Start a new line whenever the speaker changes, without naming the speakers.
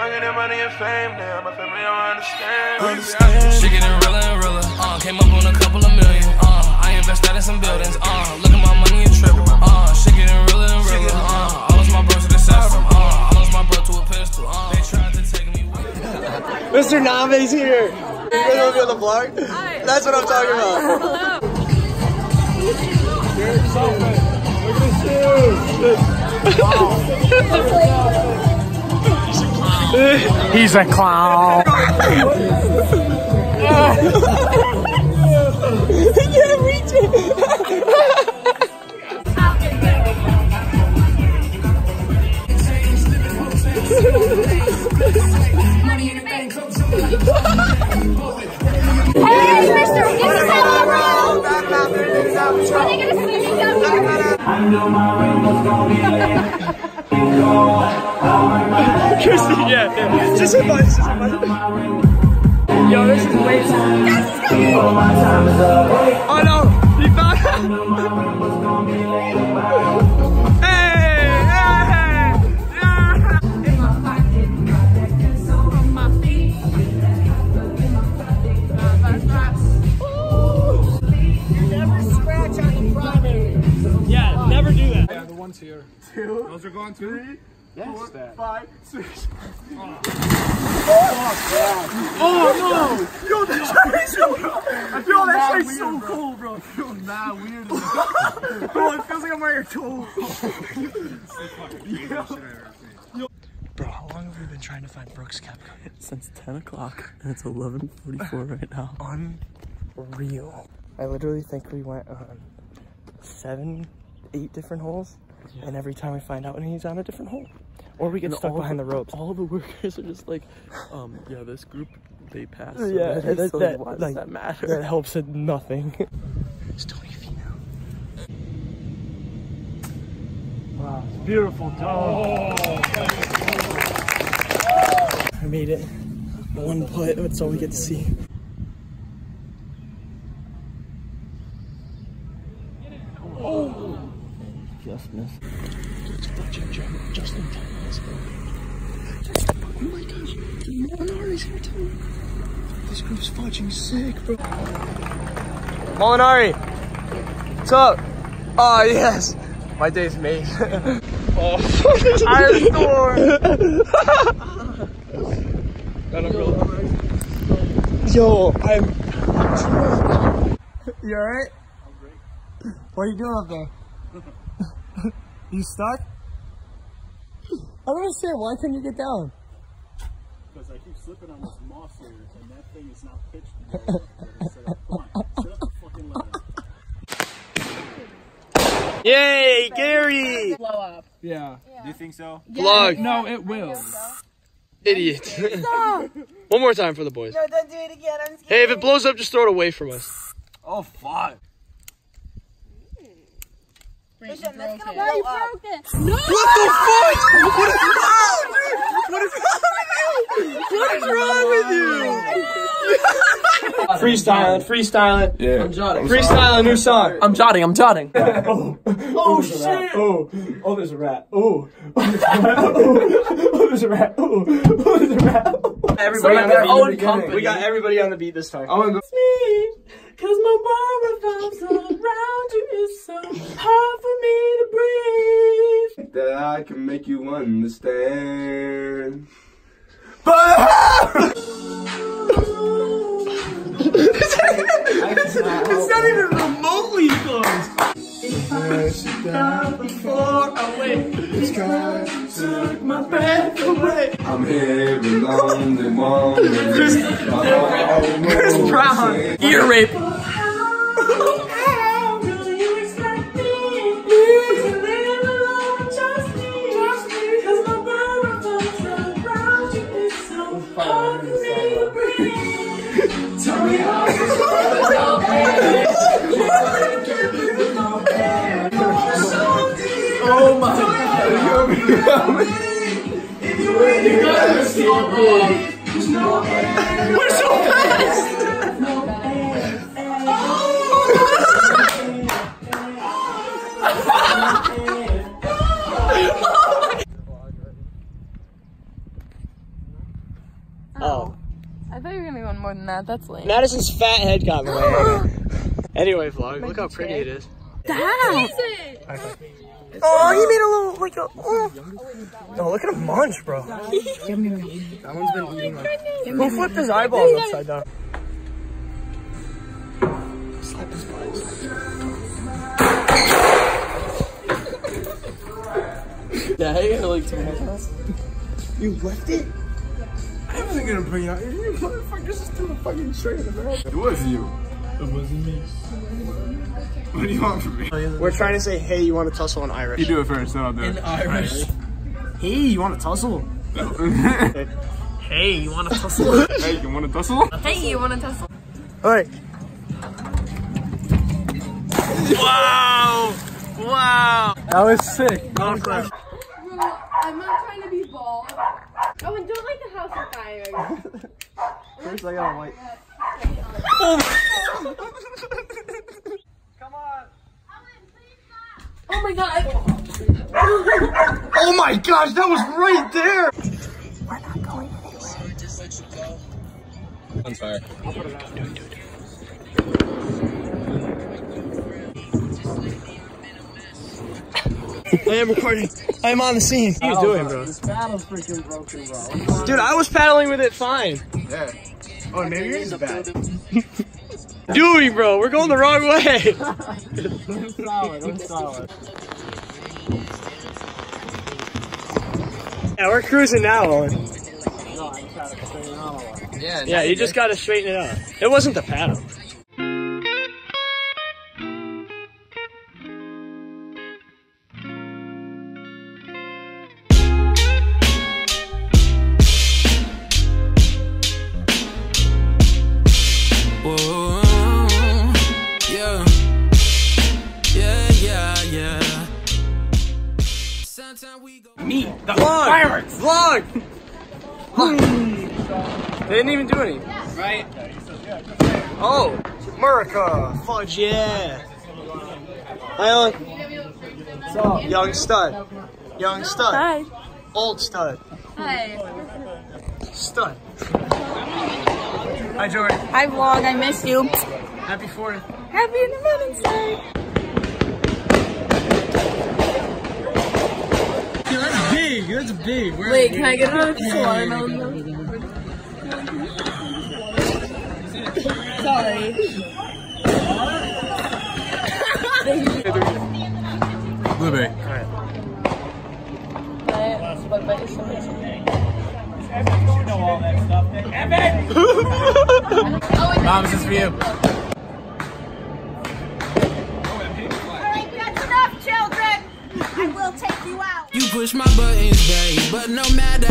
I get that money and fame now. My family don't understand.
She getting realer and realer. Uh, came up on a couple of million. Uh, I invested in some buildings. Uh, look at my money and triple. Uh, she getting realer and realer. Uh, I lost my bro to the system. Uh, I lost my bro to a pistol. Uh, they tried to take me with.
Mr. Nave's here. You guys want to be on the vlog? That's what I'm talking about.
He's a clown.
Hey, Mr. This is how I roll. Are they gonna see me down here?
Christy, yeah, yeah. Just a bunch, just a bunch. Yo, this is way too. Oh no, he found Hey, hey, yeah. Yeah, never do that.
Yeah, the ones here.
Two,
Those are going three.
Four,
that.
five, six. Oh no! Yo, that's actually so I feel that's actually so cold, bro. I feel mad weird. bro, it feels like I'm wearing a coat. Bro, how long have we been trying to find Brooks Koepka?
Since 10 o'clock, and it's 11.44 right now.
Unreal. I literally think we went on seven, eight different holes, and every time we find out when he's on a different hole. Or we get
And
stuck behind the ropes.
All the workers are just like, um, yeah, this group, they passed.
Yeah,
already,
that,
so
that,
why does
like,
that matter?
that helps at nothing. it's 20 feet now.
Wow, it's beautiful, dog.
I made it. One putt, that's all we get to see.
Just missed.
Check, check, just in time. Let's go. Oh my gosh, Molinari's here too. This group's fucking sick, bro. Molinari! What's up? Oh, yes. My day's made. oh, I Yo, I'm. You alright? What are you doing up there? you stuck? I don't understand. Why couldn't you get down?
Because I keep slipping on this moss here, and that thing is not pitched. Come on, sit up the fucking ladder.
Yay, Gary!
blow up.
Yeah. Do you think so?
Vlog.
No, it will.
Idiot. One more time for the boys.
No, don't do it again. I'm scared.
Hey, if it blows up, just throw it away from us.
Oh, fuck.
Wait, that's gonna blow
you
up.
broke it.
What the fuck? What is wrong, dude? What is wrong with you? What is wrong with you? freestyling, freestyling.
Yeah.
I'm jotting.
Freestyling, new song.
I'm jotting, I'm jotting.
Oh, oh, oh shit! Oh, oh, there's a rat. Oh, oh, there's a rat. Oh, oh, there's a rat. Oh. Everybody on the
their
beat.
own company.
We got everybody on the beat this time.
Oh,
Cause my world revolves around you is so hard for me to breathe.
That I can make you understand.
But it's not even remotely close. Before I wait, took my breath away.
I'm here alone, the moment.
Chris, Chris Brown, ear rape. My We're so fast! Oh.
I thought you were gonna be one more than that. That's lame.
Madison's fat head got in the way. anyway, vlog, look how pretty it is.
Damn.
Oh, he made a little, like a, oh. No, look at him munch, bro. that one's been eating like, who flipped his eyeballs upside down? Slap his Yeah, I got like two minutes. You left it? I wasn't gonna bring it out. You motherfuckers just threw the fucking straight in the barrel.
It was you. It wasn't me. What do you want from me?
We're trying to say, hey, you want to tussle in Irish?
You do it first, then I'll do it.
Irish. Hey, you want to tussle? hey, you want to tussle?
hey, you want to tussle?
Hey, you wanna tussle?
Alright. Wow! Wow! That was sick. Crap.
I'm not trying to be bald. Oh, and don't like the house on fire.
First, I gotta light.
Oh my god.
Oh my gosh, that was right there!
On fire.
I am recording. I am on the scene. What are you doing, bro?
This paddle's freaking broken, bro.
Dude, I was paddling with it fine.
Yeah. Oh, maybe yours is bad.
Doing, bro. We're going the wrong way.
solid, I'm solid.
Yeah, we're cruising now, Owen.
No, I'm trying to straighten out a lot.
Yeah,
Yeah, you just gotta straighten it out. It wasn't the paddle. Vlog! Vlog! Vlog. Hmm. They didn't even do anything.
Right?
Oh, America! Fudge, yeah! Hi, Ellen. Young stud. Young stud.
Hi.
Old stud.
Hi.
Stud. Hi, Jordan.
Hi, vlog. I miss you.
Happy 4th.
Happy Independence Day.
Big. That's big. Where
Wait, can I get another one on Sorry.
Blueberry. Alright.
Mom, this is for you. Oh, push my buttons, babe, but no matter.